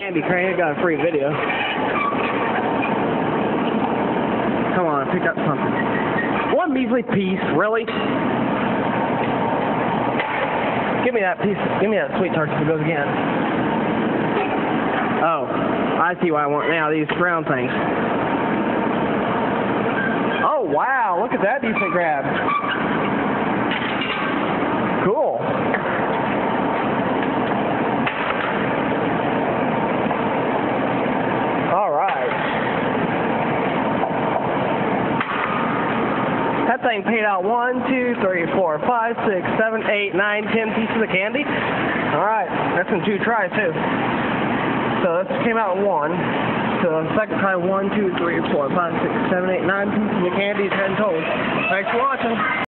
Andy Crane got a free video. Come on, pick up something. One measly piece, really? Give me that piece. Give me that sweet tart if it goes again. Oh, I see why I want now these brown things. Oh wow, look at that decent grab. Cool. All right. That thing paid out one, two, three, four, five, six, seven, eight, nine, ten pieces of candy. All right, that's in two tries too. So this came out in one. So the second try, one, two, three, four, five, six, seven, eight, nine pieces of candy, ten total. Thanks for watching.